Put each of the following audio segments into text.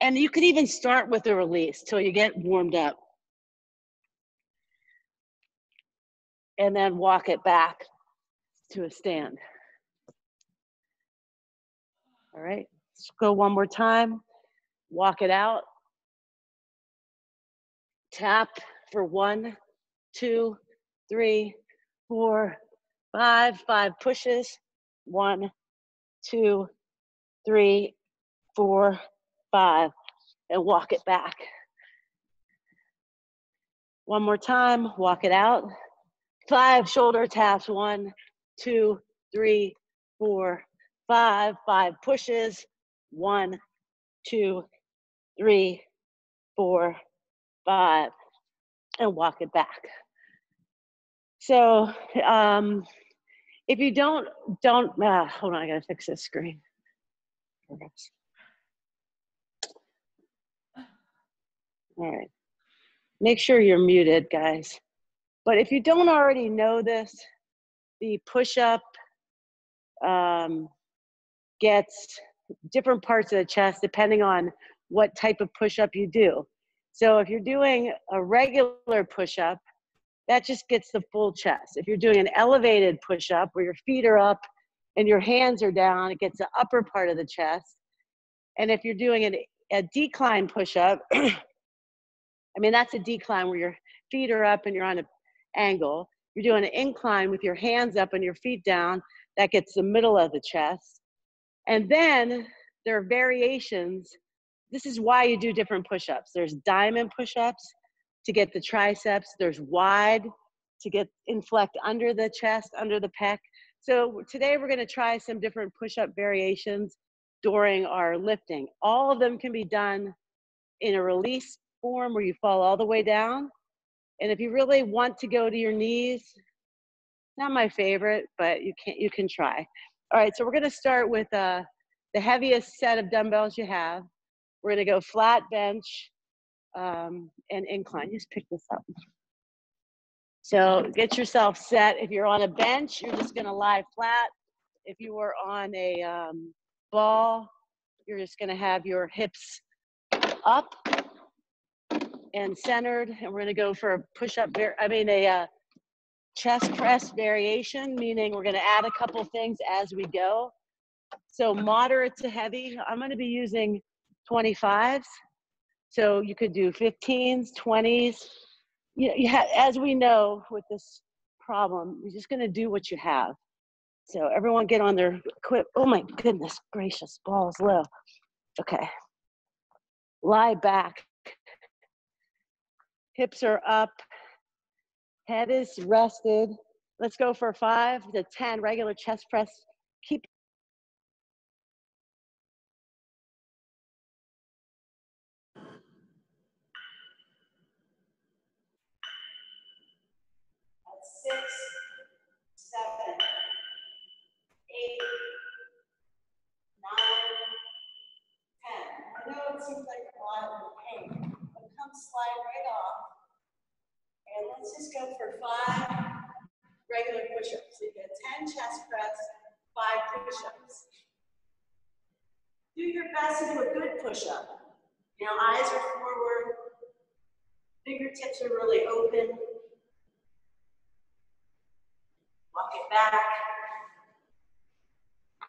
And you could even start with a release till you get warmed up. And then walk it back to a stand. All right, let's go one more time. Walk it out. Tap for one, two, three, four, five, five pushes. One, two, three, four, five, and walk it back. One more time, walk it out. Five shoulder taps, one, two, three, four, five, five pushes, one, two, three, four, five, and walk it back. So um, if you don't, don't, uh, hold on, I gotta fix this screen. All right. Make sure you're muted, guys. But if you don't already know this, the push-up um, gets different parts of the chest depending on what type of push-up you do. So if you're doing a regular push-up, that just gets the full chest. If you're doing an elevated push-up where your feet are up and your hands are down, it gets the upper part of the chest. And if you're doing an, a decline push-up, I mean, that's a decline where your feet are up and you're on an angle. You're doing an incline with your hands up and your feet down. That gets the middle of the chest. And then there are variations. This is why you do different push ups. There's diamond push ups to get the triceps, there's wide to get inflect under the chest, under the pec. So today we're going to try some different push up variations during our lifting. All of them can be done in a release form where you fall all the way down. And if you really want to go to your knees, not my favorite, but you can you can try. All right, so we're gonna start with uh, the heaviest set of dumbbells you have. We're gonna go flat bench um, and incline. Just pick this up. So get yourself set. If you're on a bench, you're just gonna lie flat. If you were on a um, ball, you're just gonna have your hips up and centered. And we're gonna go for a push-up, I mean a uh, chest press variation, meaning we're gonna add a couple things as we go. So moderate to heavy, I'm gonna be using 25s. So you could do 15s, 20s. You you have, as we know with this problem, you're just gonna do what you have. So everyone get on their equip. Oh my goodness gracious, balls low. Okay. Lie back hips are up, head is rested. Let's go for five to 10 regular chest press. Keep six, seven, eight, nine, ten. I know it seems like a lot of pain, but come slide right off. And let's just go for five regular push-ups. So you get 10 chest press, five push-ups. Do your best to do a good push-up. You know, eyes are forward, fingertips are really open. Walk it back.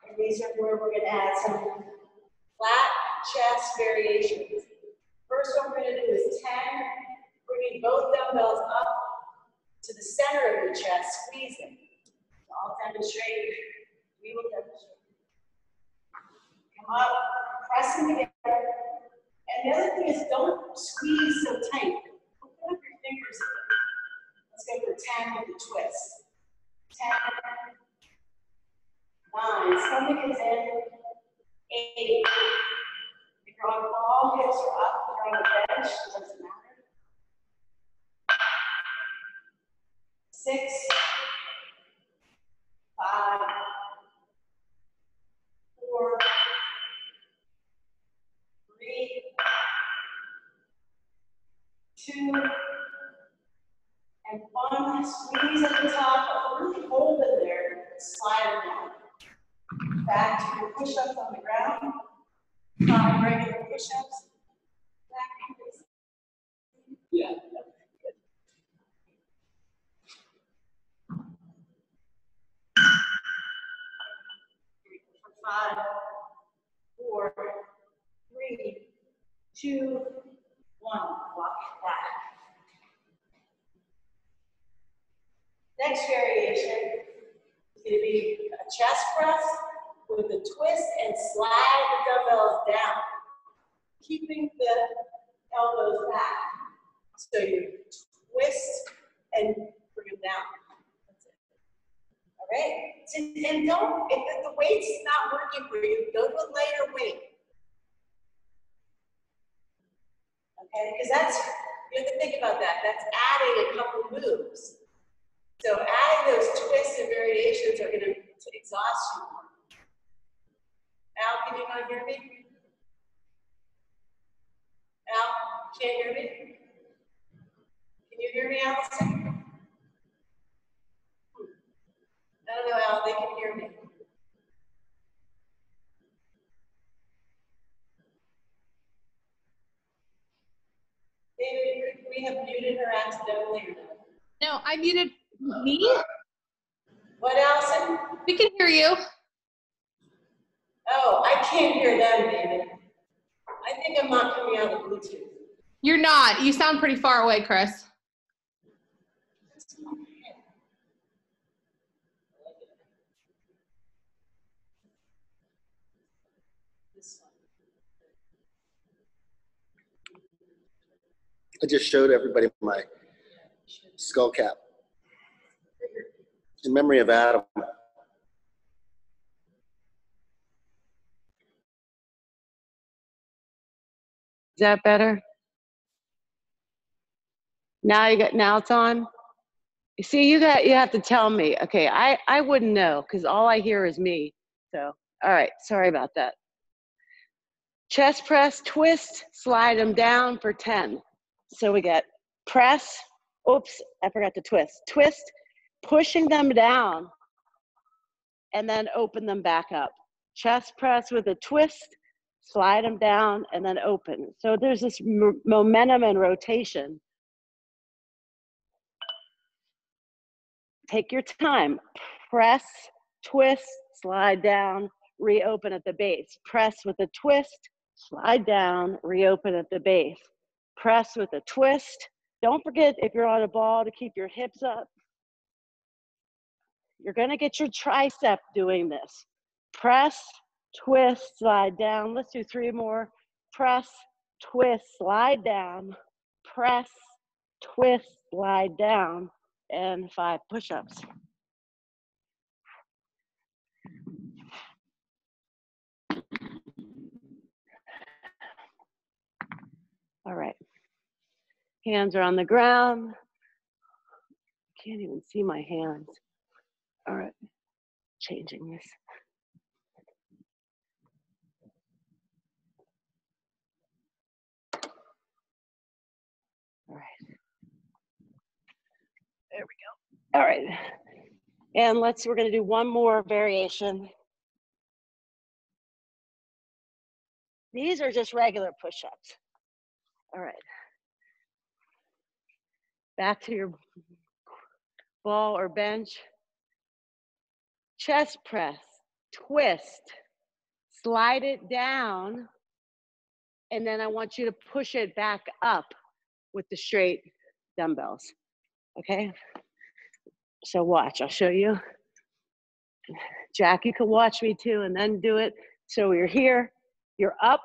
And these are where we're to add some flat chest variations. First one we're to do is 10 bringing both dumbbells up to the center of your chest, squeezing. So I'll demonstrate. We will demonstrate. Come up, pressing together. And the other thing is don't squeeze so tight. Open up your fingers. Let's go for 10 with the twist. 10, 9, stomach is in, 8. If you're on ball, hips are up. If you're on the bench, doesn't matter. Six, five, four, three, two, and one. Squeeze at the top, really hold it there, slide down. Back to your push-ups on the ground. Five regular push-ups. Yeah. Five, four, three, two, one. Walk back. Next variation is going to be a chest press with a twist and slide the dumbbells down, keeping the elbows back. So you twist and bring them down. Right? And don't, if the weight's not working for you, go to a lighter weight. Okay, because that's, you have to think about that. That's adding a couple moves. So adding those twists and variations are going to exhaust you more. Al, can you not hear me? Al, can't hear me? Can you hear me, Allison? I don't know, Al, they can hear me. David, we have muted her accidentally or no? No, I muted me? What, Allison? We can hear you. Oh, I can't hear them, David. I think I'm not coming out of Bluetooth. You're not. You sound pretty far away, Chris. I just showed everybody my skull cap in memory of Adam. Is that better? Now you got now it's on. See, you got you have to tell me. Okay, I I wouldn't know because all I hear is me. So all right, sorry about that. Chest press, twist, slide them down for 10. So we get press, oops, I forgot to twist. Twist, pushing them down, and then open them back up. Chest press with a twist, slide them down, and then open. So there's this momentum and rotation. Take your time. Press, twist, slide down, reopen at the base. Press with a twist, slide down, reopen at the base. Press with a twist. Don't forget if you're on a ball to keep your hips up. You're gonna get your tricep doing this. Press, twist, slide down. Let's do three more. Press, twist, slide down. Press, twist, slide down. And five push-ups. All right. Hands are on the ground. Can't even see my hands. All right. Changing this. All right. There we go. All right. And let's, we're going to do one more variation. These are just regular push-ups. All right. Back to your ball or bench. Chest press, twist, slide it down, and then I want you to push it back up with the straight dumbbells. Okay? So watch, I'll show you. Jack, you can watch me too and then do it. So you're here, you're up,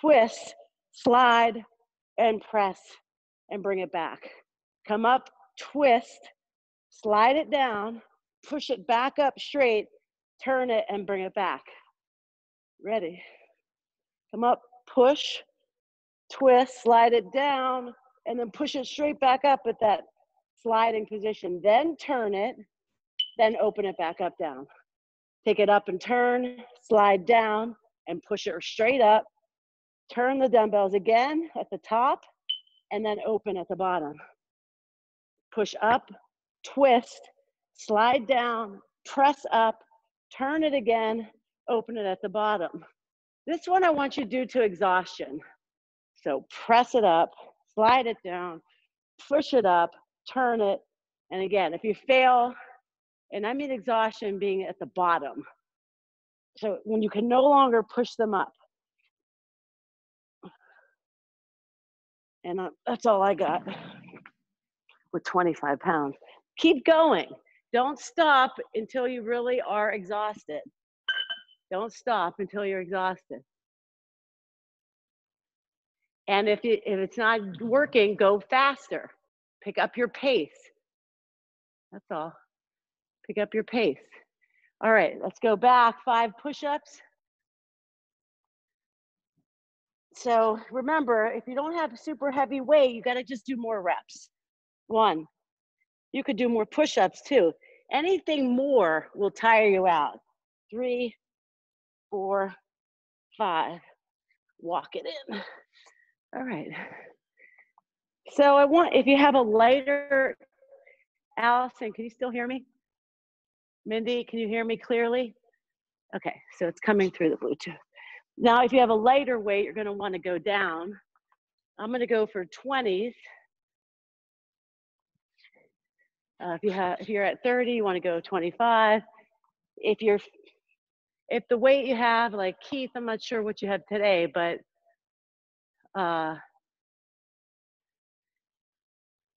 twist, slide, and press, and bring it back. Come up, twist, slide it down, push it back up straight, turn it, and bring it back. Ready. Come up, push, twist, slide it down, and then push it straight back up at that sliding position. Then turn it, then open it back up down. Take it up and turn, slide down, and push it straight up, Turn the dumbbells again at the top and then open at the bottom. Push up, twist, slide down, press up, turn it again, open it at the bottom. This one I want you to do to exhaustion. So press it up, slide it down, push it up, turn it. And again, if you fail, and I mean exhaustion being at the bottom. So when you can no longer push them up. And that's all I got with 25 pounds. Keep going. Don't stop until you really are exhausted. Don't stop until you're exhausted. And if, it, if it's not working, go faster. Pick up your pace. That's all. Pick up your pace. All right, let's go back. Five push-ups. So remember, if you don't have super heavy weight, you got to just do more reps. One. You could do more push-ups too. Anything more will tire you out. Three, four, five. Walk it in. All right. So I want, if you have a lighter, Allison, can you still hear me? Mindy, can you hear me clearly? Okay, so it's coming through the Bluetooth. Now, if you have a lighter weight, you're gonna want to go down. I'm gonna go for 20s. Uh, if you have, if you're at 30, you wanna go 25. If you're, if the weight you have, like Keith, I'm not sure what you have today, but uh,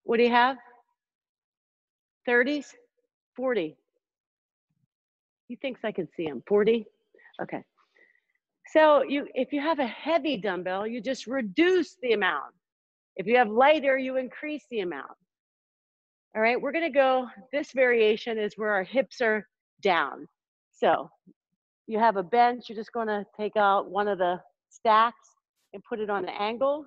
what do you have? 30s? 40? He thinks I can see him. 40? Okay. So you, if you have a heavy dumbbell, you just reduce the amount. If you have lighter, you increase the amount. All right, we're gonna go, this variation is where our hips are down. So you have a bench, you're just gonna take out one of the stacks and put it on an angle.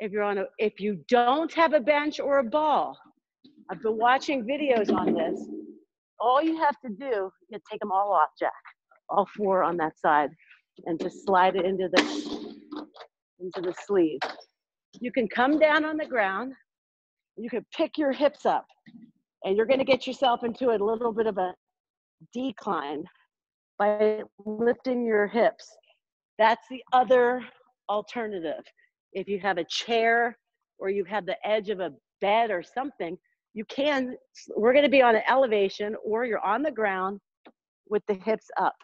If you're on a, if you don't have a bench or a ball, I've been watching videos on this. All you have to do is take them all off, Jack. All four on that side, and just slide it into the into the sleeve. You can come down on the ground. You can pick your hips up, and you're going to get yourself into a little bit of a decline by lifting your hips. That's the other alternative. If you have a chair or you have the edge of a bed or something, you can, we're gonna be on an elevation or you're on the ground with the hips up.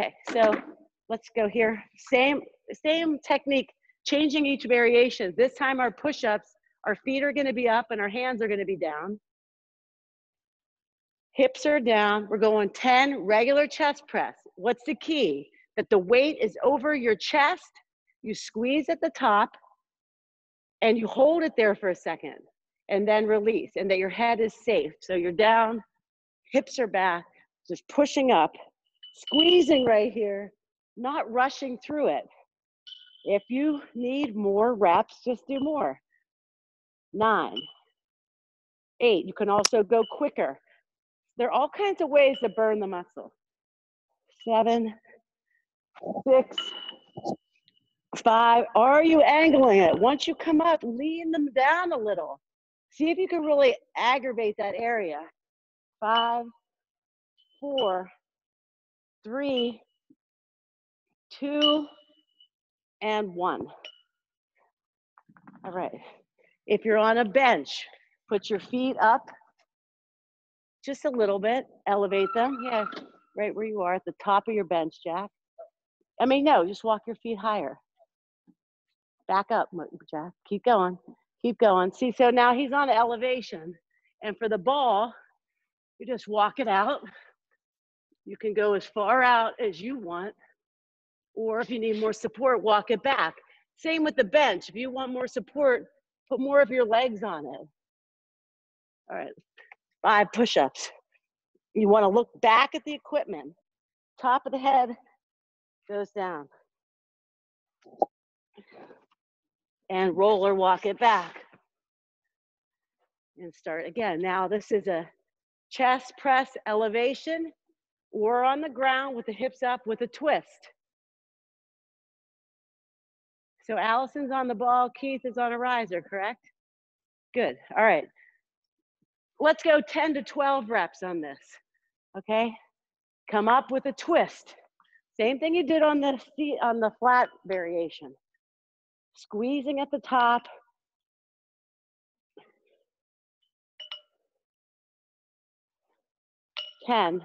Okay, so let's go here. Same, same technique, changing each variation. This time our push-ups our feet are gonna be up and our hands are gonna be down. Hips are down. We're going 10 regular chest press. What's the key? That the weight is over your chest. You squeeze at the top and you hold it there for a second and then release and that your head is safe. So you're down, hips are back, just pushing up, squeezing right here, not rushing through it. If you need more reps, just do more nine, eight. You can also go quicker. There are all kinds of ways to burn the muscle. Seven, six, five. Are you angling it? Once you come up, lean them down a little. See if you can really aggravate that area. Five, four, three, two, and one. All right. If you're on a bench, put your feet up just a little bit, elevate them. Yeah, right where you are at the top of your bench, Jack. I mean, no, just walk your feet higher. Back up, Jack. Keep going. Keep going. See, so now he's on elevation. And for the ball, you just walk it out. You can go as far out as you want. Or if you need more support, walk it back. Same with the bench. If you want more support, Put more of your legs on it. All right, five push-ups. You wanna look back at the equipment. Top of the head goes down. And roll or walk it back. And start again. Now this is a chest press elevation or on the ground with the hips up with a twist. So Allison's on the ball, Keith is on a riser, correct? Good, all right. let's go 10 to 12 reps on this. Okay? Come up with a twist. Same thing you did on the seat, on the flat variation. Squeezing at the top. Ten,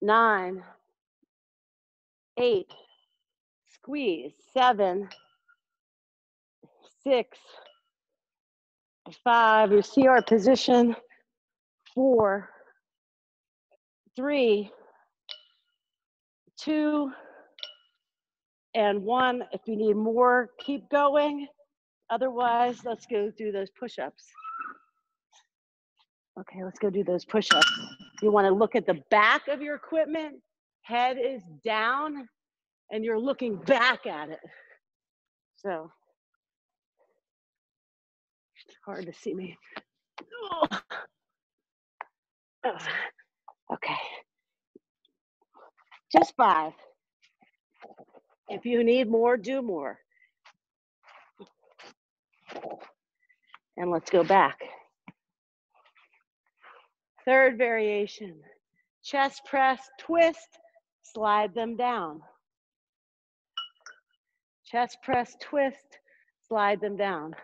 nine, eight, squeeze, seven, six, five, you see our position, four, three, two, and one. If you need more, keep going. Otherwise, let's go do those push-ups. Okay, let's go do those push-ups. You wanna look at the back of your equipment, head is down, and you're looking back at it. So, it's hard to see me. Okay. Just five. If you need more, do more. And let's go back. Third variation. Chest press, twist, slide them down. Chest press, twist, slide them down.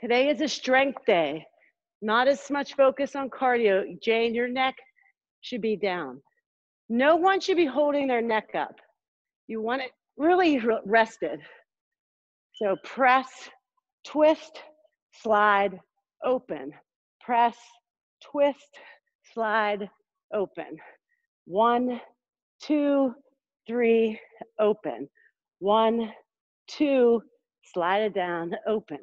Today is a strength day. Not as much focus on cardio. Jane, your neck should be down. No one should be holding their neck up. You want it really rested. So press, twist, slide, open. Press, twist, slide, open. One, two, three, open. One, two, slide it down, open.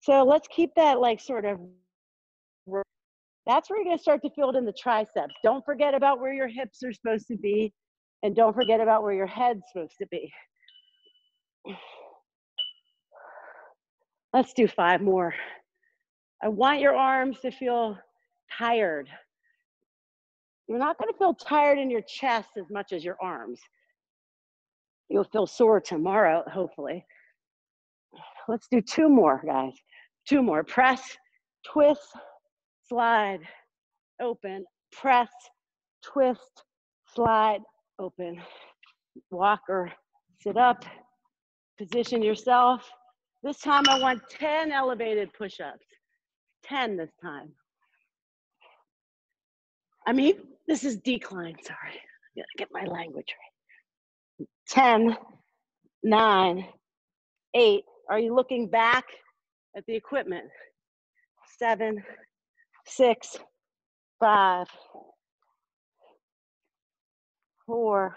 So let's keep that like sort of, that's where you're gonna start to feel it in the triceps. Don't forget about where your hips are supposed to be and don't forget about where your head's supposed to be. Let's do five more. I want your arms to feel tired. You're not going to feel tired in your chest as much as your arms. You'll feel sore tomorrow, hopefully. Let's do two more, guys. Two more. Press, twist, slide, open, press, twist, slide, open. Walk or sit up, position yourself. This time I want 10 elevated push-ups. 10 this time. I mean, this is decline, sorry. Gotta get my language right. 10, 9, 8. Are you looking back at the equipment? 7, 6, 5, 4,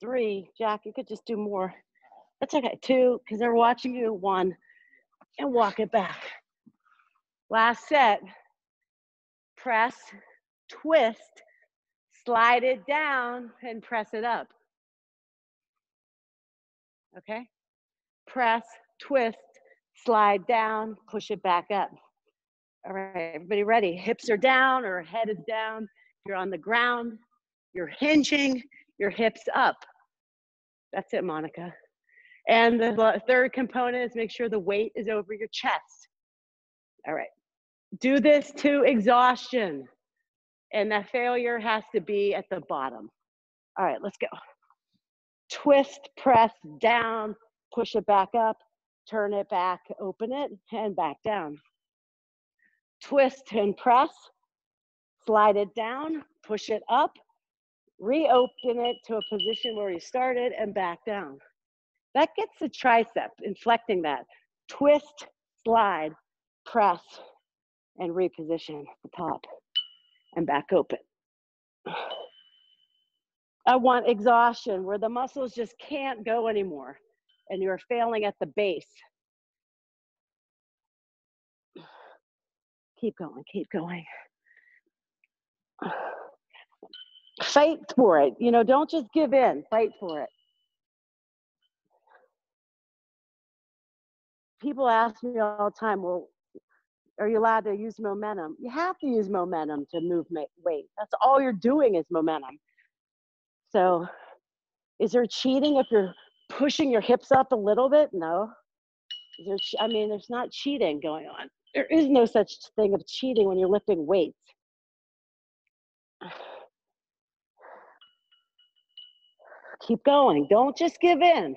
3. Jack, you could just do more. That's okay. 2, because they're watching you. 1, and walk it back. Last set. Press, twist, slide it down, and press it up. Okay? Press, twist, slide down, push it back up. All right, everybody ready? Hips are down or head is down. You're on the ground. You're hinging your hips up. That's it, Monica. And the third component is make sure the weight is over your chest. All right. Do this to exhaustion and that failure has to be at the bottom. All right, let's go. Twist, press down, push it back up, turn it back, open it, and back down. Twist and press, slide it down, push it up, reopen it to a position where you started and back down. That gets the tricep, inflecting that. Twist, slide, press, and reposition the top and back open. I want exhaustion where the muscles just can't go anymore and you're failing at the base. Keep going, keep going. Fight for it. You know, don't just give in, fight for it. People ask me all the time, well, are you allowed to use momentum? You have to use momentum to move weight. That's all you're doing is momentum. So, is there cheating if you're pushing your hips up a little bit? No. There, I mean, there's not cheating going on. There is no such thing of cheating when you're lifting weights. Keep going. Don't just give in.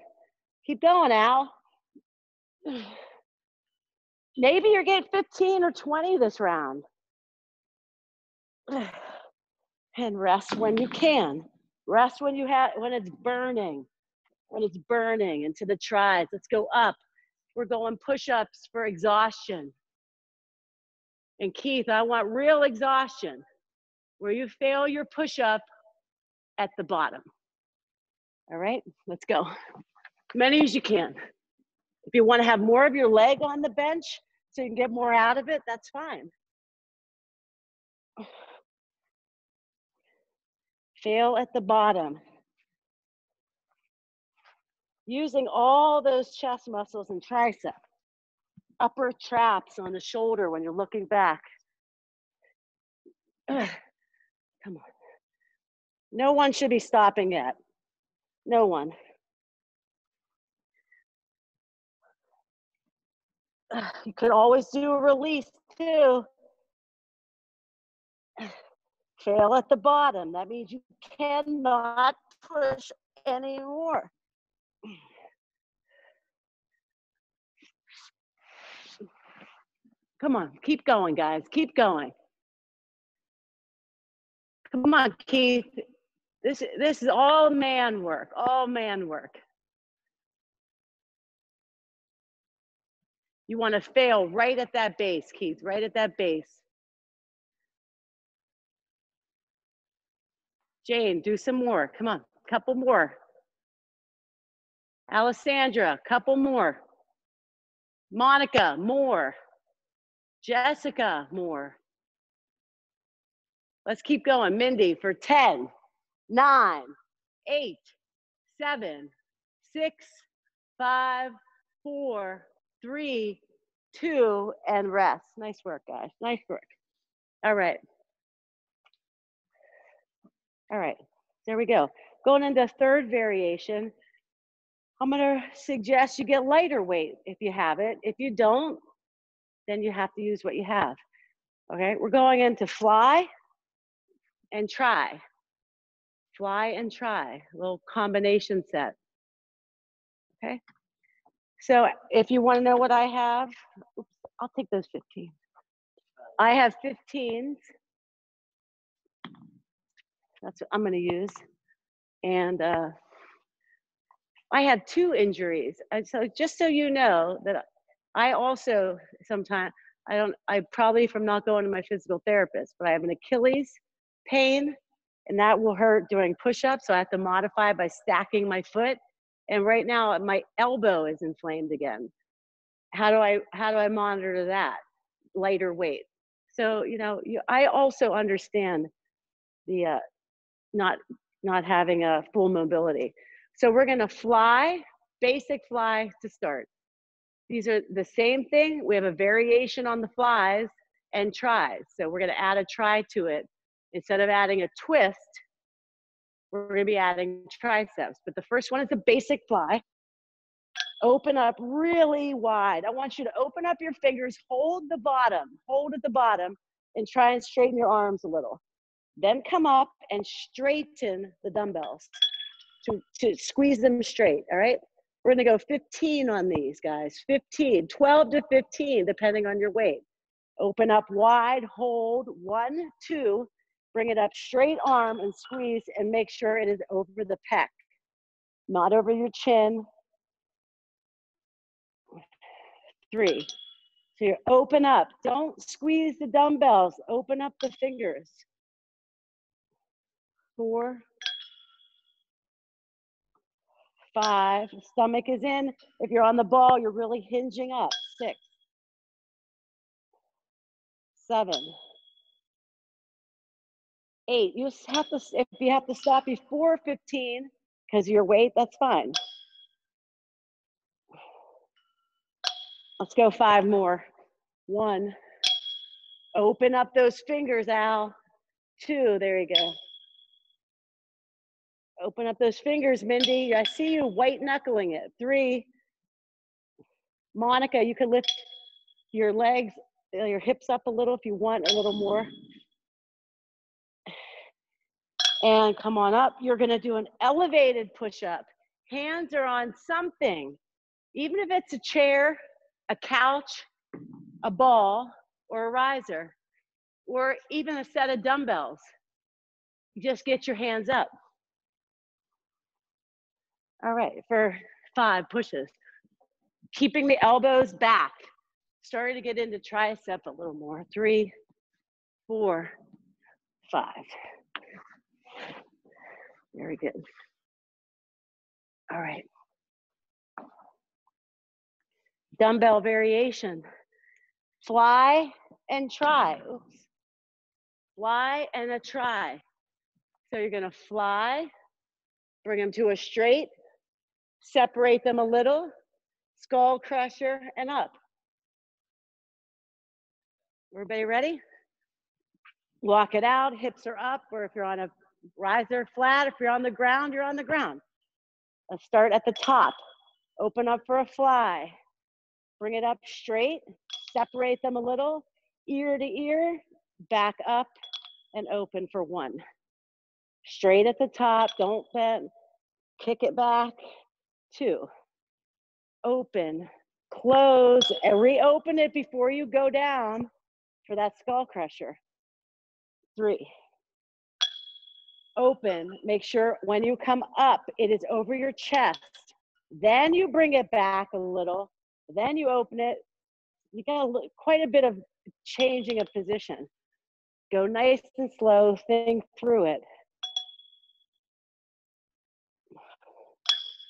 Keep going, Al. Maybe you're getting 15 or 20 this round. And rest when you can. Rest when you have when it's burning. When it's burning into the tries. Let's go up. We're going push-ups for exhaustion. And Keith, I want real exhaustion where you fail your push-up at the bottom. All right, let's go. Many as you can. If you want to have more of your leg on the bench so you can get more out of it, that's fine. Fail at the bottom. Using all those chest muscles and tricep. Upper traps on the shoulder when you're looking back. Come on. No one should be stopping yet. No one. Ugh, You could always do a release too. Fail at the bottom. That means you cannot push anymore. Come on, keep going, guys. Keep going. Come on, Keith. This this is all man work. All man work. You want to fail right at that base, Keith. Right at that base. Jane, do some more. Come on, couple more. Alessandra, couple more. Monica, more. Jessica, more. Let's keep going. Mindy for 10, 9, 8, 7, 6, 5, 4, 3, 2, and rest. Nice work, guys. Nice work. All right. All right. There we go. Going into third variation, I'm going to suggest you get lighter weight if you have it. If you don't, then you have to use what you have. Okay, we're going into fly and try. Fly and try, little combination set. Okay, so if you want to know what I have, oops, I'll take those 15. I have 15s. That's what I'm going to use. And uh, I had two injuries. And so just so you know that I also sometimes I don't I probably from not going to my physical therapist, but I have an Achilles pain and that will hurt doing push-ups. So I have to modify by stacking my foot. And right now my elbow is inflamed again. How do I how do I monitor that? Lighter weight. So you know, you, I also understand the uh, not not having a full mobility. So we're gonna fly, basic fly to start. These are the same thing. We have a variation on the flies and tries. So we're gonna add a try to it. Instead of adding a twist, we're gonna be adding triceps. But the first one is a basic fly. Open up really wide. I want you to open up your fingers, hold the bottom, hold at the bottom, and try and straighten your arms a little. Then come up and straighten the dumbbells to, to squeeze them straight, all right? We're gonna go 15 on these guys, 15, 12 to 15, depending on your weight. Open up wide, hold, one, two, bring it up straight arm and squeeze and make sure it is over the pec, not over your chin. Three. So you open up, don't squeeze the dumbbells, open up the fingers. Four, five, stomach is in. If you're on the ball, you're really hinging up. Six, seven, eight. You have to, if you have to stop before 15 because your weight, that's fine. Let's go five more. One. Open up those fingers, Al. Two, there you go. Open up those fingers, Mindy. I see you white knuckling it. Three. Monica, you can lift your legs, uh, your hips up a little if you want a little more. And come on up. You're gonna do an elevated push-up. Hands are on something, even if it's a chair, a couch, a ball, or a riser, or even a set of dumbbells. Just get your hands up. All right, for five pushes. Keeping the elbows back. Starting to get into tricep a little more. Three, four, five. Very good. All right. Dumbbell variation. Fly and try. Oops. Fly and a try. So you're gonna fly, bring them to a straight, separate them a little, skull crusher and up. Everybody ready? Walk it out, hips are up, or if you're on a riser flat, if you're on the ground, you're on the ground. Let's start at the top. Open up for a fly. Bring it up straight, separate them a little, ear to ear, back up and open for one. Straight at the top, don't bend, kick it back, two. Open, close, and reopen it before you go down for that skull crusher. Three. Open, make sure when you come up, it is over your chest. Then you bring it back a little, then you open it. You got a, quite a bit of changing of position. Go nice and slow, think through it.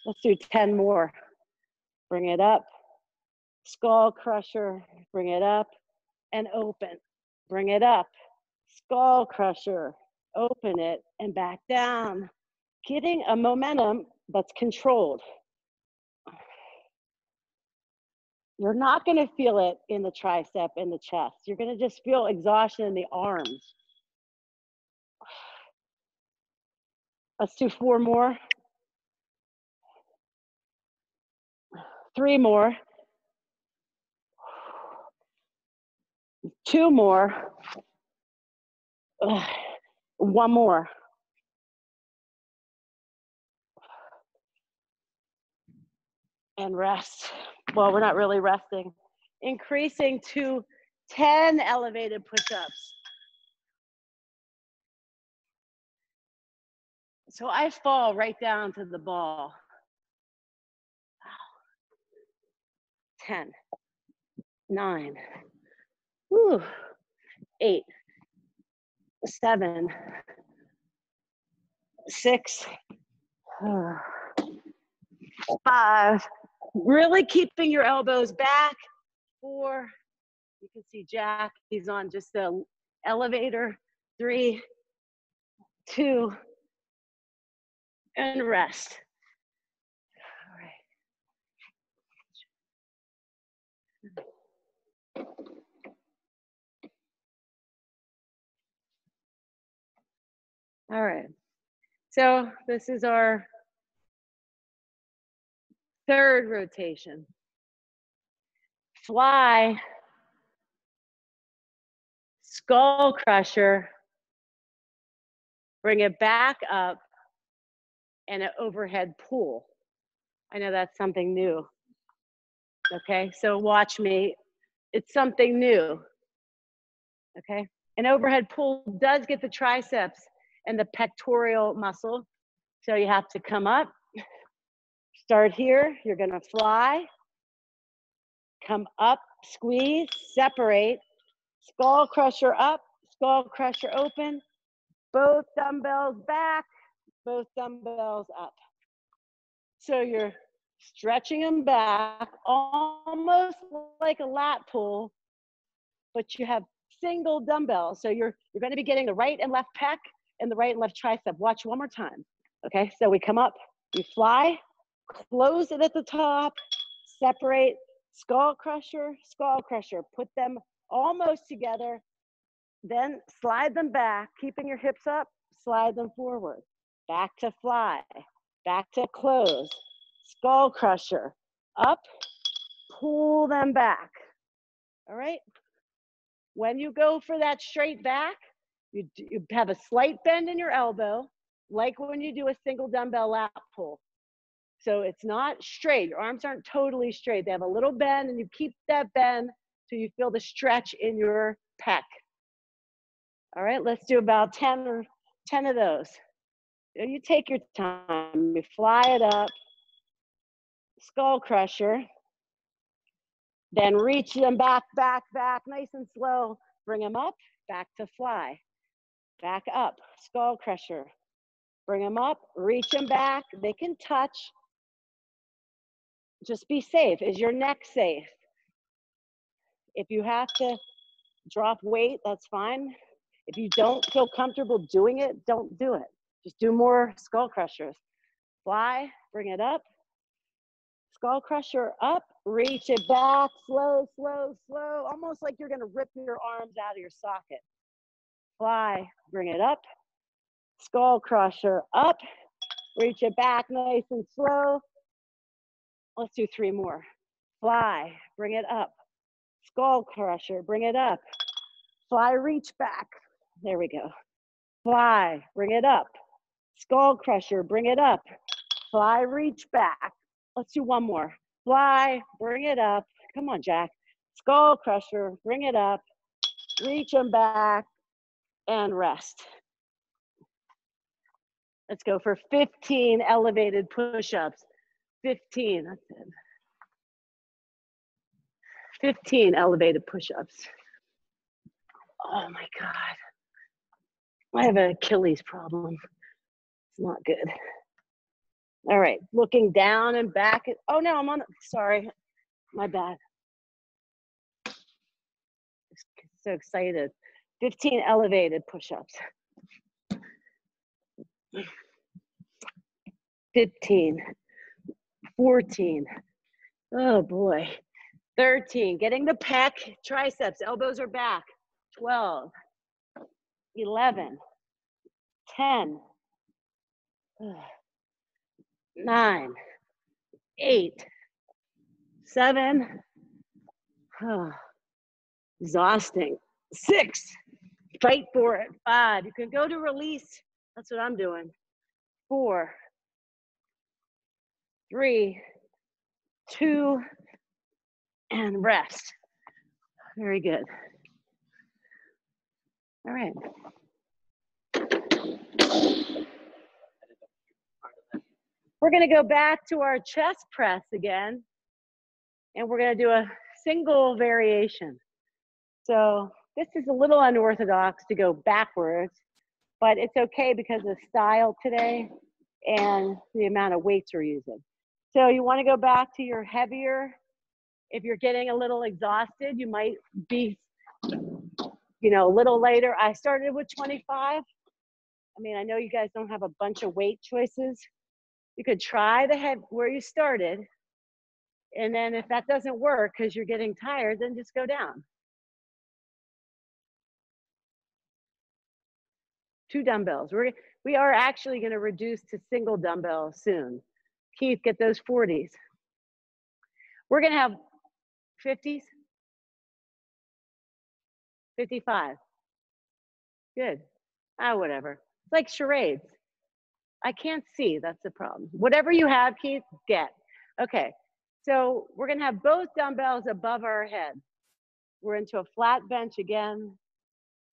Let's do 10 more. Bring it up. Skull crusher, bring it up and open. Bring it up. Skull crusher, open it and back down. Getting a momentum that's controlled. You're not going to feel it in the tricep, in the chest. You're going to just feel exhaustion in the arms. Let's do four more. Three more. Two more. Ugh. One more. And rest. Well, we're not really resting. Increasing to 10 elevated push-ups. So I fall right down to the ball. 10, 9, whew, 8, 7, 6, 5. Really keeping your elbows back. 4, you can see Jack, he's on just the elevator. 3, 2, and rest. All right. So this is our third rotation. Fly, skull crusher, bring it back up, and an overhead pull. I know that's something new. Okay, so watch me. It's something new. Okay, an overhead pull does get the triceps and the pectoral muscle. So you have to come up, start here, you're gonna fly, come up, squeeze, separate, skull crusher up, skull crusher open, both dumbbells back, both dumbbells up. So you're stretching them back, almost like a lat pull, but you have single dumbbells. So you're, you're gonna be getting the right and left pec and the right and left tricep. Watch one more time. Okay, so we come up, we fly, close it at the top, separate, skull crusher, skull crusher. Put them almost together, then slide them back, keeping your hips up, slide them forward. Back to fly, back to close, skull crusher, up, pull them back. All right? When you go for that straight back, you, you have a slight bend in your elbow, like when you do a single dumbbell lat pull. So it's not straight. Your arms aren't totally straight. They have a little bend, and you keep that bend so you feel the stretch in your pec. All right, let's do about 10 or 10 of those. You take your time, you fly it up, skull crusher, then reach them back, back, back, nice and slow. Bring them up, back to fly. Back up, skull crusher. Bring them up, reach them back. They can touch. Just be safe. Is your neck safe? If you have to drop weight, that's fine. If you don't feel comfortable doing it, don't do it. Just do more skull crushers. Fly, bring it up. Skull crusher up, reach it back, slow, slow, slow, almost like you're gonna rip your arms out of your socket. Fly, bring it up. Skull crusher up, reach it back nice and slow. Let's do three more. Fly, bring it up. Skull crusher, bring it up. Fly, reach back. There we go. Fly, bring it up. Skull crusher, bring it up. Fly, reach back. Let's do one more. Fly, bring it up. Come on, Jack. Skull crusher, bring it up. Reach them back and rest. Let's go for 15 elevated push ups. 15, that's it. 15 elevated push ups. Oh my God. I have an Achilles problem. It's not good. All right, looking down and back. Oh no, I'm on. Sorry, my bad. So excited. 15 elevated push-ups. 15, 14. Oh boy. 13, getting the pec, triceps, elbows are back. 12, 11, 10, nine, eight, seven, exhausting, six, fight for it, five, you can go to release, that's what I'm doing, four, three, two, and rest. Very good. All right. We're gonna go back to our chest press again, and we're gonna do a single variation. So this is a little unorthodox to go backwards, but it's okay because of style today and the amount of weights we're using. So you wanna go back to your heavier, if you're getting a little exhausted, you might be, you know, a little later. I started with 25. I mean, I know you guys don't have a bunch of weight choices. You could try the head where you started. And then if that doesn't work because you're getting tired, then just go down. Two dumbbells. We're, we are actually going to reduce to single dumbbell soon. Keith, get those 40s. We're going to have 50s. 55. Good. Ah, whatever. It's like charades. I can't see. That's the problem. Whatever you have, Keith, get. Okay. So we're going to have both dumbbells above our head. We're into a flat bench again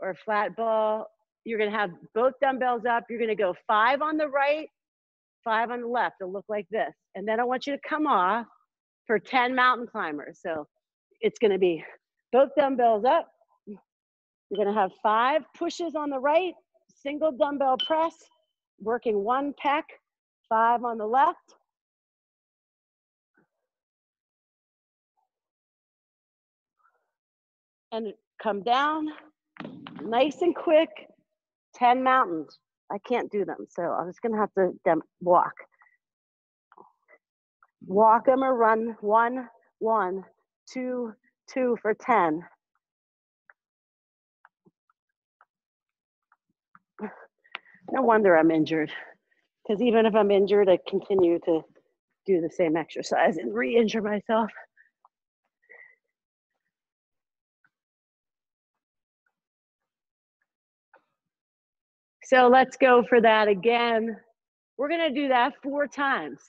or a flat ball. You're to have both dumbbells up. You're to go five on the right, five on the left. It'll look like this. And then I want you to come off for 10 mountain climbers. So it's to be both dumbbells up. You're to have five pushes on the right, single dumbbell press, working one pec, five on the left. And come down, nice and quick, 10 mountains. I can't do them, so I'm just gonna have to dem- walk. Walk them or run one, one, two, two for 10. No wonder I'm injured. Because even if I'm injured, I continue to do the same exercise and re injure myself. So let's go for that again. We're gonna do that four times.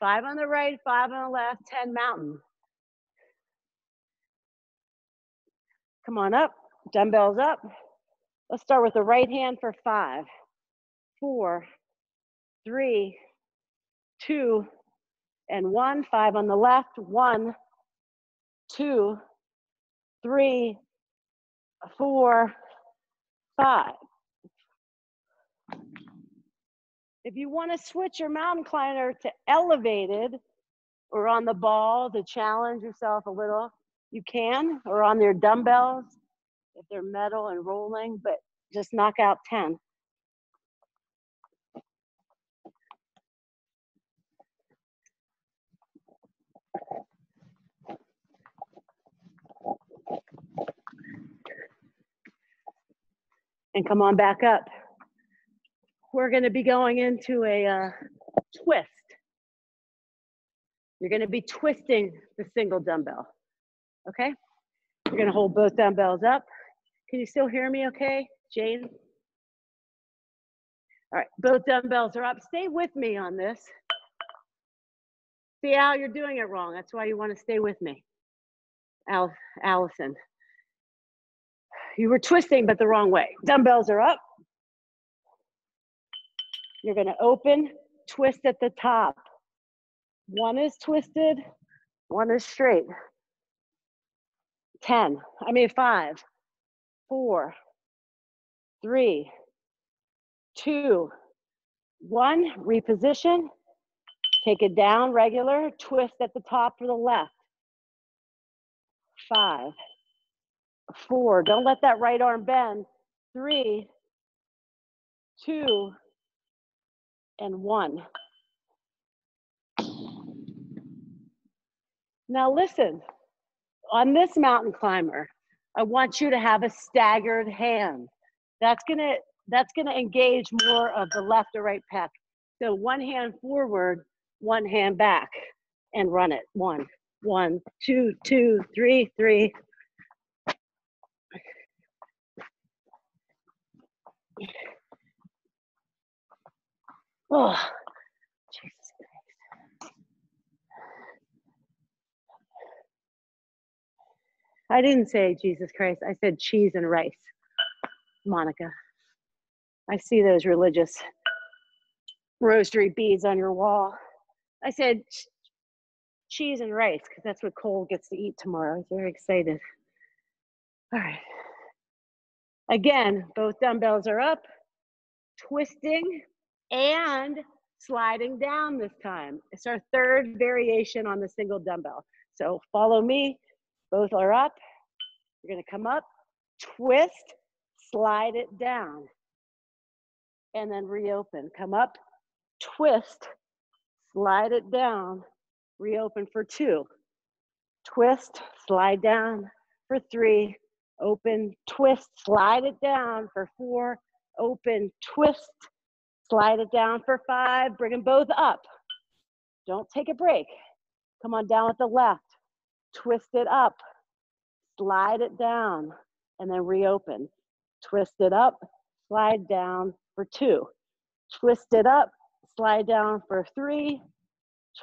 Five on the right, five on the left, 10 mountain. Come on up, dumbbells up. Let's start with the right hand for five, four, three, two, and one. Five on the left, one, two, three, four, five. If you want to switch your mountain climber to elevated or on the ball to challenge yourself a little, you can, or on their dumbbells if they're metal and rolling, but just knock out 10. And come on back up. We're going to be going into a uh, twist. You're going to be twisting the single dumbbell. Okay? You're going to hold both dumbbells up. Can you still hear me okay, Jane? All right, both dumbbells are up. Stay with me on this. See, Al, you're doing it wrong. That's why you want to stay with me. Al, Allison. You were twisting, but the wrong way. Dumbbells are up. You're going to open, twist at the top. One is twisted, one is straight. 10, I mean five, four, three, two, one, reposition, take it down regular, twist at the top for the left. Five, four, don't let that right arm bend. Three, two, and one. Now listen, on this mountain climber, I want you to have a staggered hand. That's gonna that's gonna engage more of the left or right pec. So one hand forward, one hand back, and run it. One, one, two, two, three, three. Oh, Jesus Christ. I didn't say Jesus Christ. I said cheese and rice, Monica. I see those religious rosary beads on your wall. I said cheese and rice because that's what Cole gets to eat tomorrow. He's very excited. All right. Again, both dumbbells are up, twisting and sliding down this time. It's our third variation on the single dumbbell. So follow me, both are up. You're gonna come up, twist, slide it down, and then reopen. Come up, twist, slide it down, reopen for two. Twist, slide down for three, open, twist, slide it down for four, open, twist, slide it down for five, bring them both up. Don't take a break. Come on down with the left, twist it up, slide it down, and then reopen. Twist it up, slide down for two. Twist it up, slide down for three.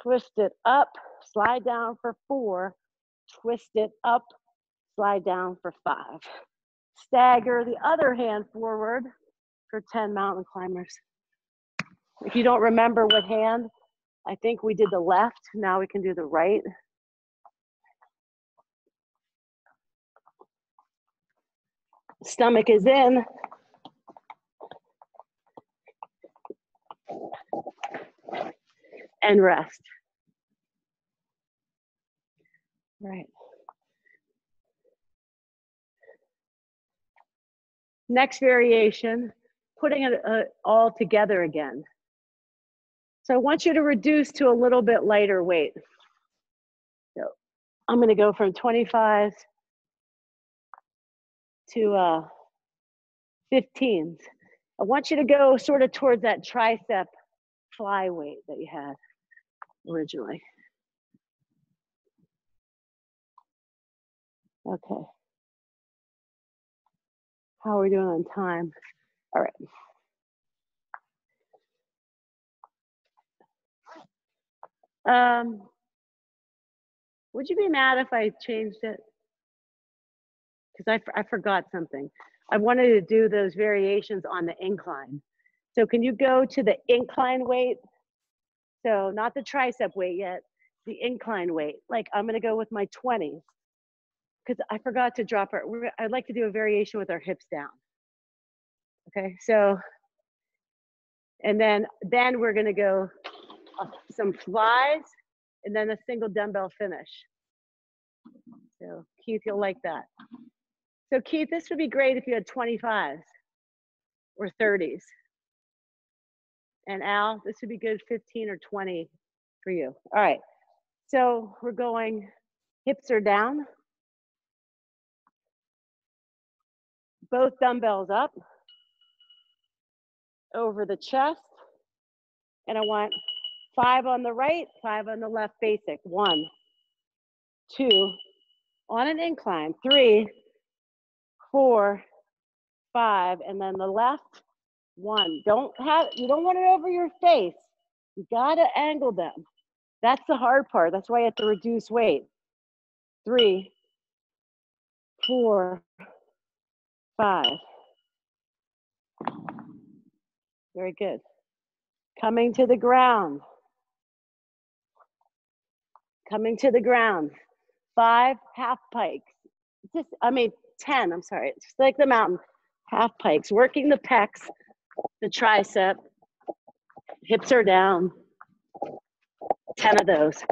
Twist it up, slide down for four. Twist it up, slide down for five. Stagger the other hand forward for 10 mountain climbers. If you don't remember what hand, I think we did the left. Now we can do the right. Stomach is in. And rest. Right. Next variation, putting it uh, all together again. So I want you to reduce to a little bit lighter weight. So I'm gonna go from 25 to uh, 15s. I want you to go sort of towards that tricep fly weight that you had originally. Okay. How are we doing on time? All right. Um, would you be mad if I changed it? Because I, I forgot something. I wanted to do those variations on the incline. So can you go to the incline weight? So not the tricep weight yet, the incline weight. Like I'm gonna go with my 20s. Because I forgot to drop our, I'd like to do a variation with our hips down. Okay, so, and then, then we're gonna go some flies and then a single dumbbell finish. So Keith, you'll like that. So Keith, this would be great if you had 25s or 30s. And Al, this would be good 15 or 20 for you. All right. So we're going hips are down. Both dumbbells up over the chest. And I want five on the right, five on the left basic. One, two, on an incline, three, four, five, and then the left, one. Don't have, you don't want it over your face. You gotta angle them. That's the hard part. That's why you have to reduce weight. Three, four, five. Very good. Coming to the ground. Coming to the ground. Five half pikes. Just, I mean, 10, I'm sorry. Just like the mountain. Half pikes. Working the pecs, the tricep. Hips are down. 10 of those.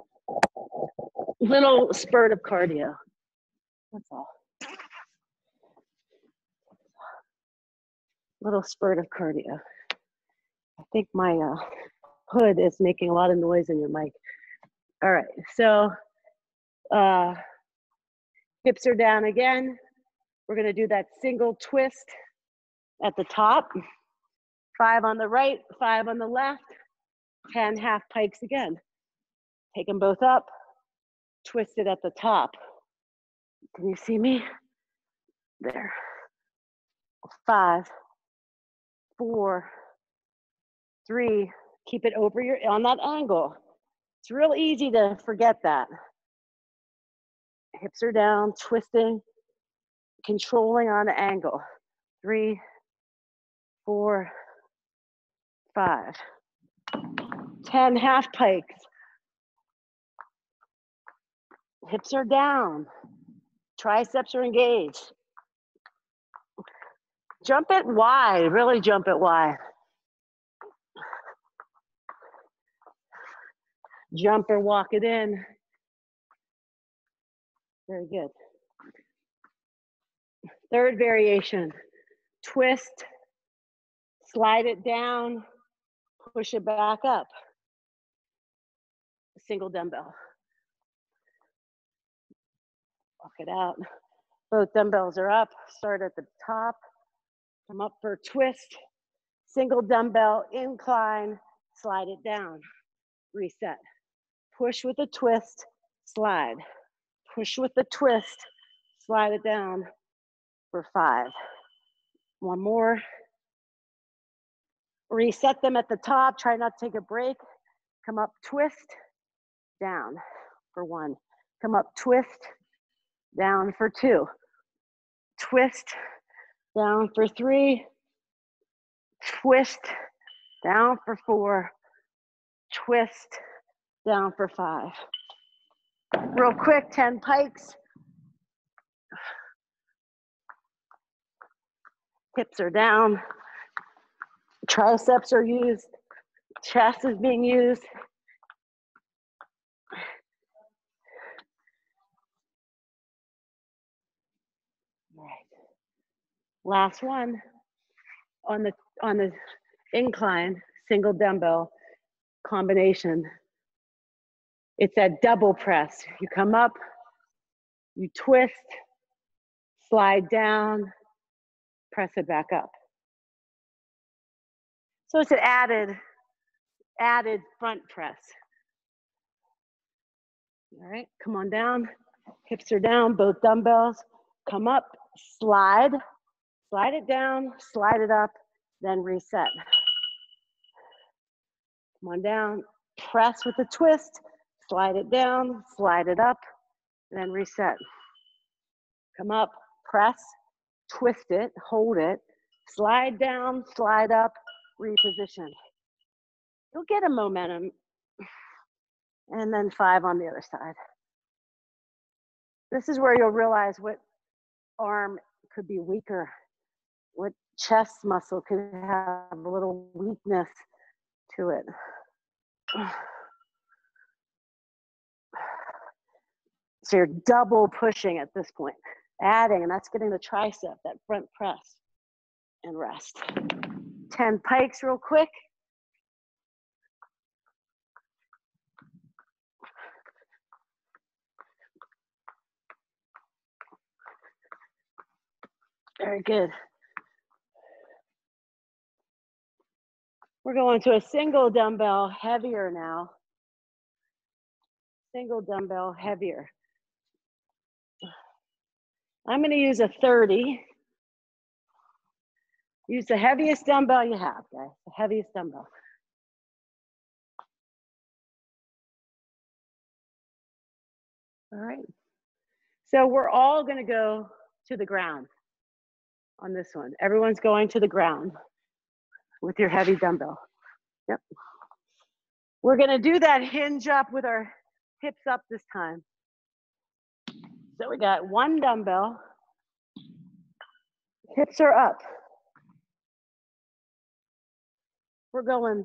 Little spurt of cardio. That's all. Little spurt of cardio. I think my uh, hood is making a lot of noise in your mic. All right, so uh, hips are down again. We're gonna do that single twist at the top. Five on the right, five on the left, 10 half pikes again. Take them both up, twist it at the top. Can you see me? There. Five, four, three, keep it over your, on that angle. It's real easy to forget that. Hips are down, twisting, controlling on the angle. Three, four, five. 10 half pikes. Hips are down. Triceps are engaged. Jump it wide, really jump it wide. Jump or walk it in. Very good. Third variation, twist, slide it down, push it back up. Single dumbbell. Walk it out. Both dumbbells are up. Start at the top. Come up for a twist. Single dumbbell incline. Slide it down. Reset. Push with a twist. Slide. Push with a twist. Slide it down for five. One more. Reset them at the top. Try not to take a break. Come up, twist, down for one. Come up, twist, down for two. Twist, down for three. Twist, down for four. Twist, down for five. Real quick, 10 pikes. Hips are down. Triceps are used. Chest is being used. Right. Last one on the on the incline, single dumbbell combination. It's that double press. You come up, you twist, slide down, press it back up. So it's an added, added front press. All right, come on down. Hips are down, both dumbbells. Come up, slide, slide it down, slide it up, then reset. Come on down, press with a twist, Slide it down, slide it up, then reset. Come up, press, twist it, hold it, slide down, slide up, reposition. You'll get a momentum. And then five on the other side. This is where you'll realize what arm could be weaker, what chest muscle could have a little weakness to it. So you're double pushing at this point, adding, and that's getting the tricep, that front press, and rest. 10 pikes real quick. Very good. We're going to a single dumbbell heavier now. Single dumbbell heavier. I'm going to use a 30. Use the heaviest dumbbell you have, guys. The heaviest dumbbell. All right. So we're all going to go to the ground on this one. Everyone's going to the ground with your heavy dumbbell. Yep. We're going to do that hinge up with our hips up this time. So we got one dumbbell, hips are up. We're going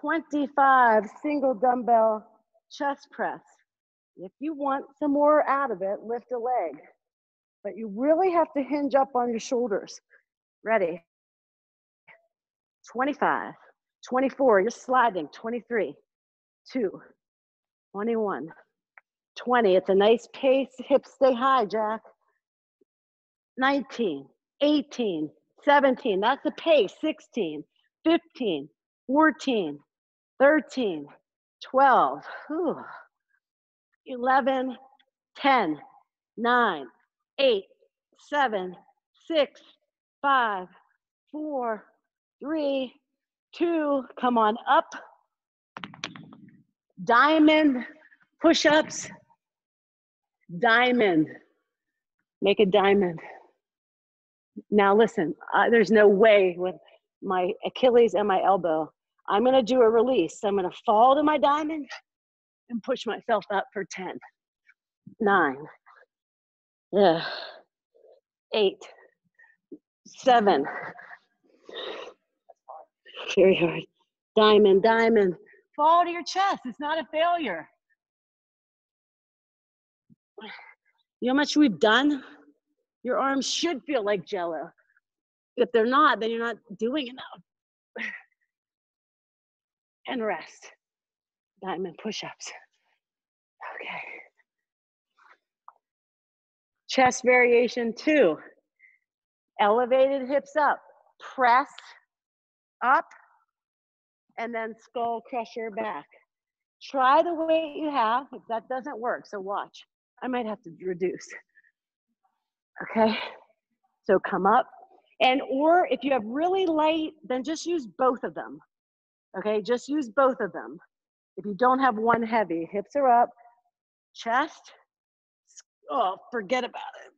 25 single dumbbell chest press. If you want some more out of it, lift a leg. But you really have to hinge up on your shoulders. Ready? 25, 24, you're sliding, 23, 2, 21, 20. It's a nice pace. Hips stay high, Jack. 19, 18, 17. That's the pace. 16, 15, 14, 13, 12, whew, 11, 10, 9, 8, 7, 6, 5, 4, 3, 2. Come on up. Diamond push ups diamond. Make a diamond. Now listen, uh, there's no way with my Achilles and my elbow. I'm gonna do a release. I'm gonna fall to my diamond and push myself up for 10, nine, yeah, eight, seven. Very hard. Diamond, diamond. Fall to your chest. It's not a failure. You know how much we've done? Your arms should feel like jello. If they're not, then you're not doing enough. and rest. Diamond push ups. Okay. Chest variation two. Elevated hips up. Press up and then skull crusher back. Try the weight you have. If that doesn't work, so watch. I might have to reduce. Okay, so come up. And or if you have really light, then just use both of them. Okay, just use both of them. If you don't have one heavy, hips are up, chest. Oh, forget about it.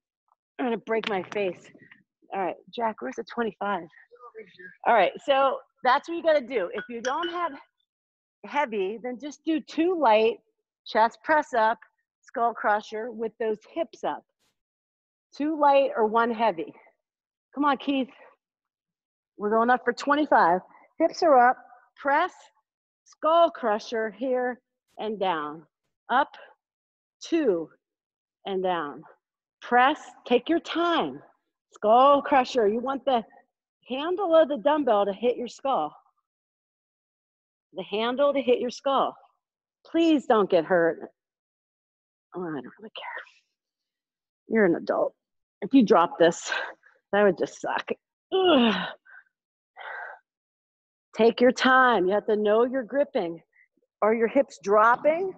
I'm gonna break my face. All right, Jack, where's the 25? All right, so that's what you gotta do. If you don't have heavy, then just do two light, chest press up, skull crusher with those hips up. Two light or one heavy. Come on, Keith. We're going up for 25. Hips are up, press, skull crusher here and down. Up, two, and down. Press, take your time. Skull crusher, you want the handle of the dumbbell to hit your skull. The handle to hit your skull. Please don't get hurt. Oh, I don't really care. You're an adult. If you drop this, that would just suck. Ugh. Take your time. You have to know you're gripping. Are your hips dropping?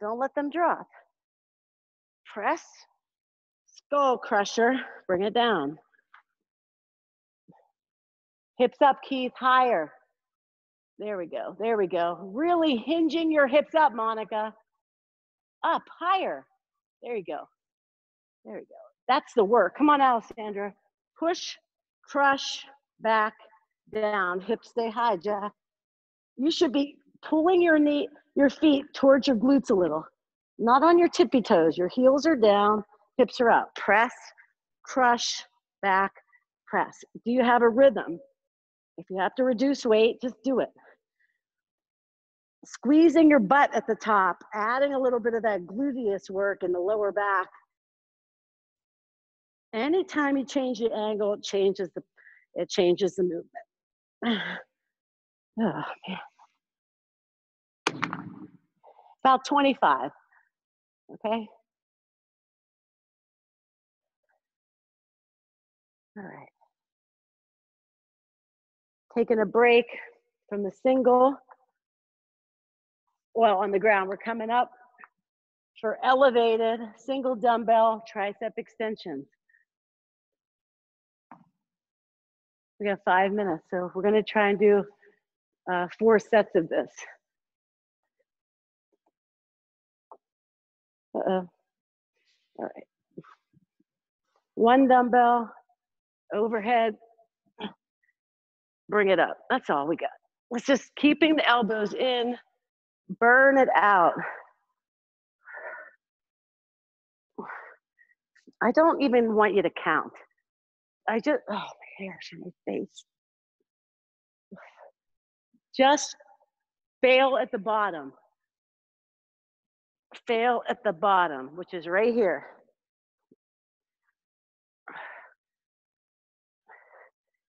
Don't let them drop. Press, skull crusher, bring it down. Hips up, Keith, higher. There we go. There we go. Really hinging your hips up, Monica. Up, higher. There you go. There you go. That's the work. Come on, Alessandra. Push, crush, back, down. Hips stay high, Jack. You should be pulling your knee, your feet towards your glutes a little. Not on your tippy toes. Your heels are down, hips are up. Press, crush, back, press. Do you have a rhythm? If you have to reduce weight, just do it. Squeezing your butt at the top, adding a little bit of that gluteus work in the lower back. Anytime you change the angle, it changes the it changes the movement. oh. About 25. Okay. All right. Taking a break from the single. Well, on the ground, we're coming up for elevated single dumbbell tricep extensions. We got five minutes, so we're gonna try and do uh, four sets of this. Uh-oh. All right. One dumbbell, overhead, bring it up. That's all we got. It's just keeping the elbows in, burn it out. I don't even want you to count. I just, oh, my hair's in my face. Just fail at the bottom. Fail at the bottom, which is right here.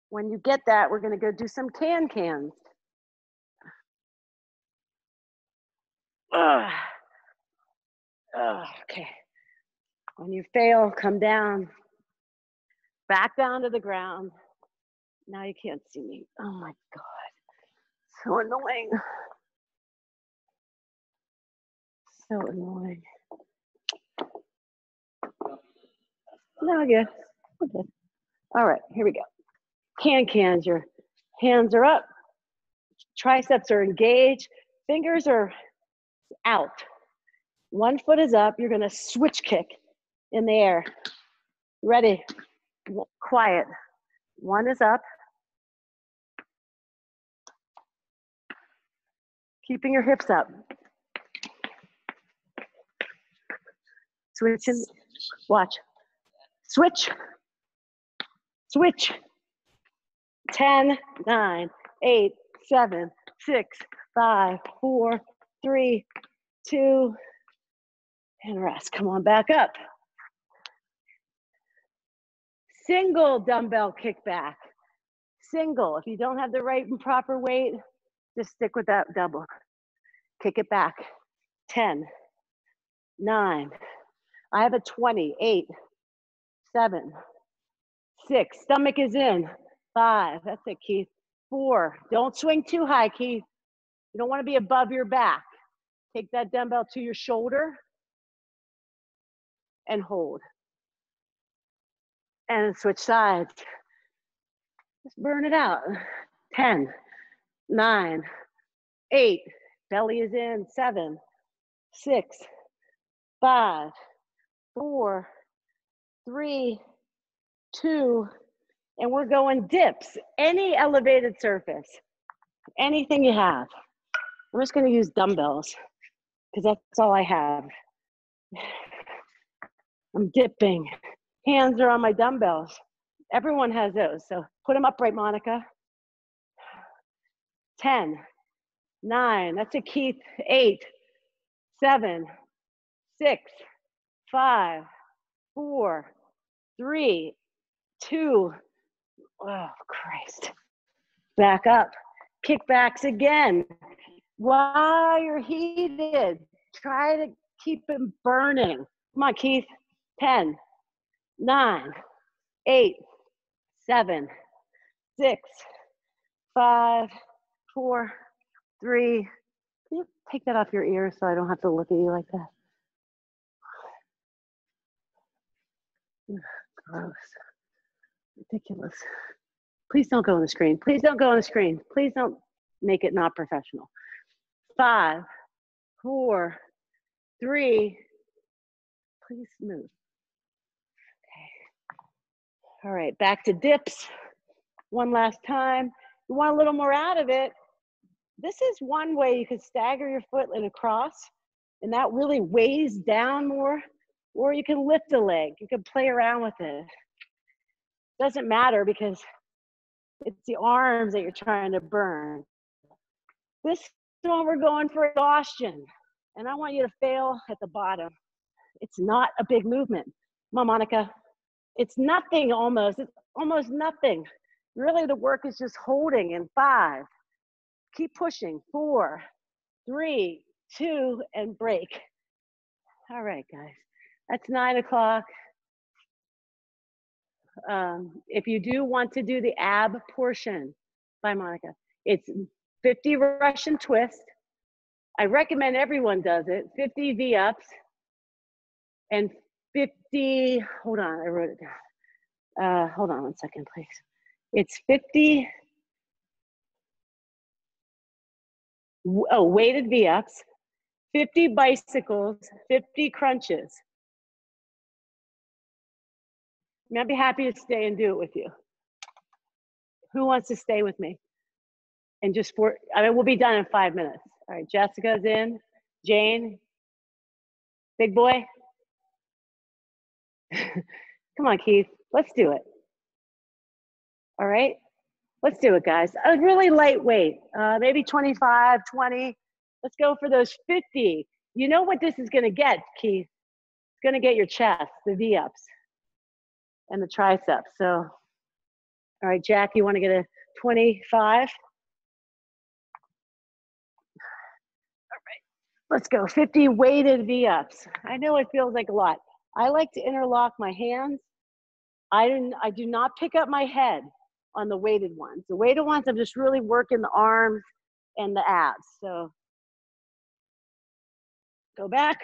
When you get that, we're gonna go do some can cans. Ugh. Ugh, okay. When you fail, come down, back down to the ground. Now you can't see me. Oh my God. So annoying. So annoying. No, good. We're. All right, here we go. Can cans, your hands are up, triceps are engaged, fingers are out. One foot is up, you're gonna switch kick in the air. Ready, quiet. One is up. Keeping your hips up. Switch and watch. Switch. Switch. 10, 9, 8, 7, 6, 5, 4, 3, 2, and rest. Come on back up. Single dumbbell kickback. Single. If you don't have the right and proper weight, just stick with that double. Kick it back. 10, 9. I have a 20, 8, 7, 6. Stomach is in. 5. That's it, Keith. 4. Don't swing too high, Keith. You don't want to be above your back. Take that dumbbell to your shoulder and hold and switch sides. Just burn it out. 10, 9, 8, belly is in, 7, 6, 5, 4, 3, 2, and we're going dips. Any elevated surface, anything you have. I'm just gonna use dumbbells because that's all I have. I'm dipping. Hands are on my dumbbells. Everyone has those. So put them upright, Monica. 10, 9, that's a Keith, 8, 7, 6, 5, 4, 3, 2, oh Christ. Back up. Kickbacks again. While you're heated, try to keep them burning. Come on, Keith. 10, nine, eight, seven, six, five, four, three. Can you take that off your ear so I don't have to look at you like that? Gross. Ridiculous. Please don't go on the screen. Please don't go on the screen. Please don't. make it not professional. Five, four, three, please move. Okay. All right, back to dips. One last time. You want a little more out of it. This is one way you could stagger your foot in a cross, and that really weighs down more. Or you can lift a leg. You can play around with it. Doesn't matter because it's the arms that you're trying to burn. This we're going for exhaustion. And I want you to fail at the bottom. It's not a big movement. On, Monica. It's nothing almost. It's almost nothing. Really, the work is just holding in five. Keep pushing. Four, three, two, and break. All right, guys. That's nine o'clock. Um, if you do want to do the ab portion by Monica, it's 50 Russian twist. I recommend everyone does it. 50 V ups and 50. Hold on, I wrote it down. Uh, hold on one second, please. It's 50. Oh, weighted V ups, 50 bicycles, 50 crunches. I'd be happy to stay and do it with you. Who wants to stay with me? And just for, I mean, we'll be done in five minutes. All right, Jessica's in. Jane, big boy. Come on, Keith, let's do it. All right, let's do it, guys. A really lightweight, uh, maybe 25, 20. Let's go for those 50. You know what this is gonna get, Keith? It's gonna get your chest, the V-ups and the triceps. So, all right, Jack, you want to get a 25? All right, let's go. 50 weighted V-ups. I know it feels like a lot. I like to interlock my hands. I, didn't, I do not pick up my head on the weighted ones. The weighted ones, I'm just really working the arms and the abs. So go back,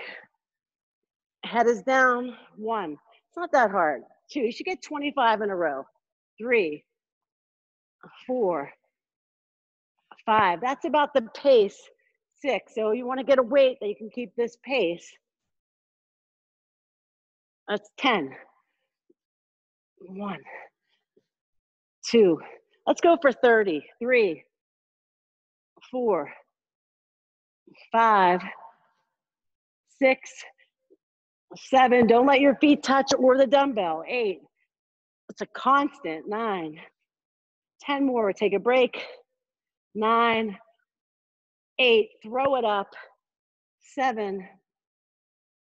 head is down, one. It's not that hard. Two, you should get 25 in a row. Three, four, five. That's about the pace. Six. So you want to get a weight that you can keep this pace. That's 10. One, two. Let's go for 30. Three, four, five, six, Seven, don't let your feet touch or the dumbbell. Eight, it's a constant. Nine, ten more, take a break. Nine, eight, throw it up. Seven,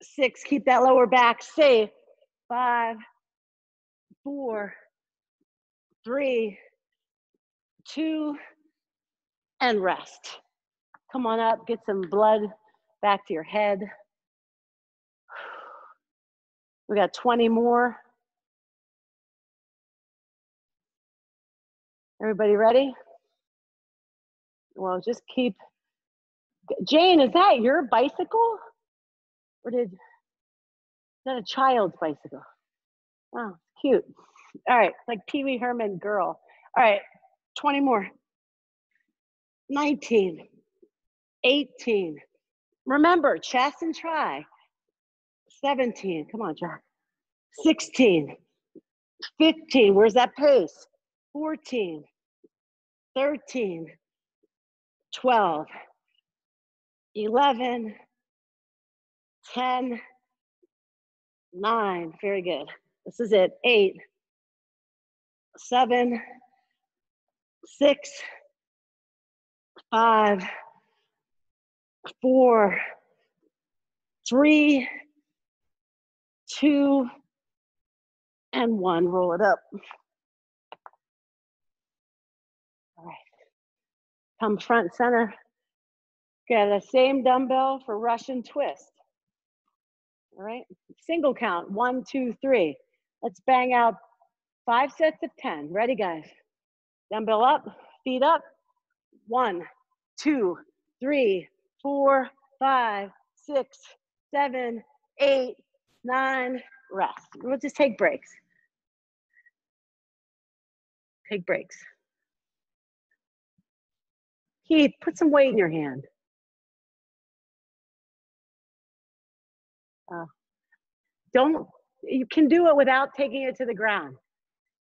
six, keep that lower back safe. Five, four, three, two, and rest. Come on up, get some blood back to your head. We got 20 more. Everybody ready? Well, just keep. Jane, is that your bicycle? Or did, is that a child's bicycle? Oh, cute. All right, like Pee Wee Herman girl. All right, 20 more. 19, 18. Remember, chest and try. 17, come on, Jack. 16, 15, where's that pace? 14, 13, 12, 11, 10, 9, very good. This is it, 8, 7, 6, 5, 4, 3, two, and one. Roll it up. All right. Come front center. Get the same dumbbell for Russian twist. All right. Single count. One, two, three. Let's bang out five sets of 10. Ready, guys? Dumbbell up, feet up. One, two, three, four, five, six, seven, eight, nine, rest. We'll just take breaks. Take breaks. Keith, put some weight in your hand. Uh, don't, you can do it without taking it to the ground.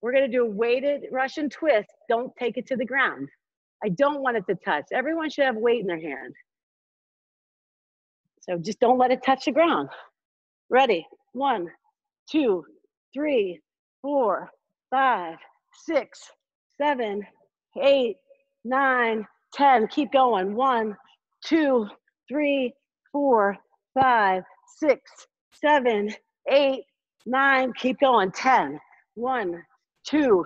We're gonna do a weighted Russian twist. Don't take it to the ground. I don't want it to touch. Everyone should have weight in their hand. So just don't let it touch the ground. Ready? One, two, three, four, five, six, seven, eight, nine, ten. Keep going. One, two, three, four, five, six, seven, eight, nine. Keep going. Ten. One, two,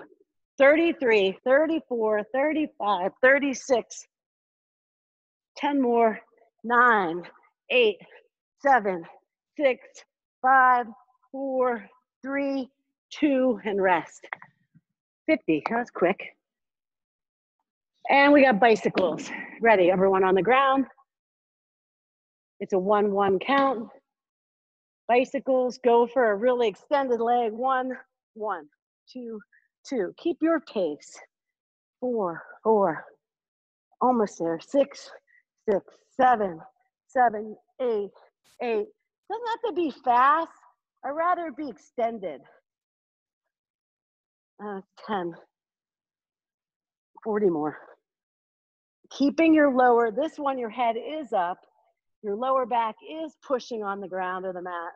33, 34, 35, 36. 10 more. Nine, eight, seven, six, five, four, three, two, and rest. 50, that was quick. And we got bicycles. Ready, everyone on the ground. It's a one, one count. Bicycles, go for a really extended leg. One, one, two, two. Keep your pace. Four, four, almost there. Six, six, seven, seven, eight, eight. Doesn't have to be fast. I'd rather be extended. Uh, 10, 40 more. Keeping your lower, this one, your head is up. Your lower back is pushing on the ground or the mat.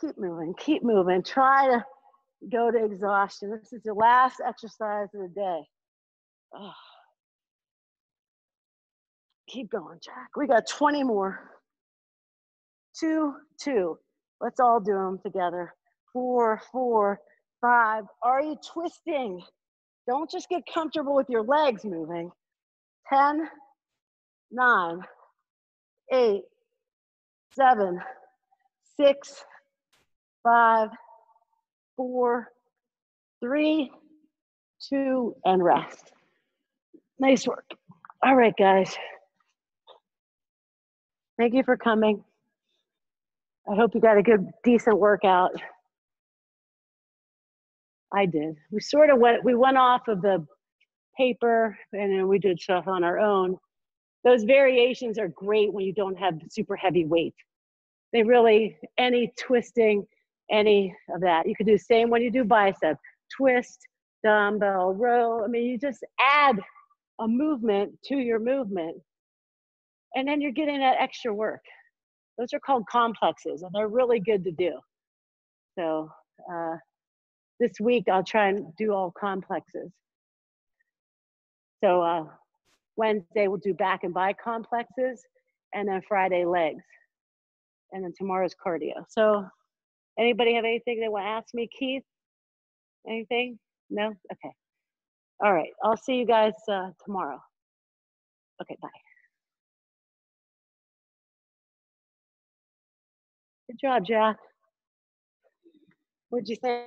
Keep moving, keep moving. Try to go to exhaustion. This is the last exercise of the day. Oh. Keep going, Jack. We got 20 more. Two, two. Let's all do them together. Four, four, five. Are you twisting? Don't just get comfortable with your legs moving. 10, 9, 8, 7, 6, 5, 4, 3, 2, and rest. Nice work. All right, guys. Thank you for coming. I hope you got a good, decent workout. I did. We sort of went, we went off of the paper and then we did stuff on our own. Those variations are great when you don't have super heavy weight. They really, any twisting, any of that. You could do the same when you do bicep, twist, dumbbell, row. I mean, you just add a movement to your movement and then you're getting that extra work. Those are called complexes and they're really good to do. So, uh, this week I'll try and do all complexes. So uh, Wednesday we'll do back and bi complexes, and then Friday legs, and then tomorrow's cardio. So anybody have anything they want to ask me, Keith? Anything? No? Okay. All right. I'll see you guys uh, tomorrow. Okay, bye. Good job, Jack. What'd you think?